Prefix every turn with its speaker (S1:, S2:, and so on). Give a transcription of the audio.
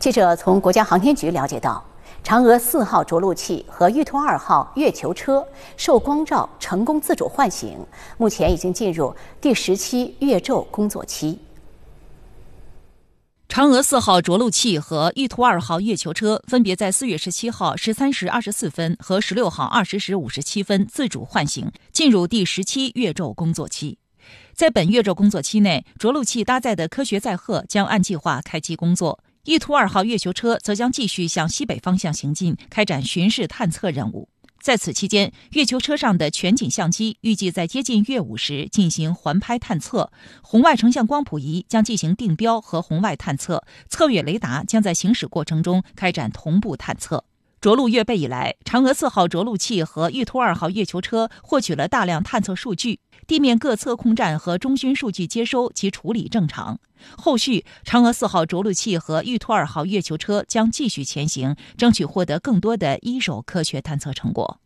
S1: 记者从国家航天局了解到，嫦娥四号着陆器和玉兔二号月球车受光照成功自主唤醒，目前已经进入第十期月昼工作期。
S2: 嫦娥四号着陆器和玉兔二号月球车分别在四月十七号十三时二十四分和十六号二十时五十七分自主唤醒，进入第十期月昼工作期。在本月昼工作期内，着陆器搭载的科学载荷将按计划开机工作，玉兔二号月球车则将继续向西北方向行进，开展巡视探测任务。在此期间，月球车上的全景相机预计在接近月午时进行环拍探测，红外成像光谱仪将进行定标和红外探测，测月雷达将在行驶过程中开展同步探测。着陆月背以来，嫦娥四号着陆器和玉兔二号月球车获取了大量探测数据，地面各测控站和中心数据接收及处理正常。后续，嫦娥四号着陆器和玉兔二号月球车将继续前行，争取获得更多的一手科学探测成果。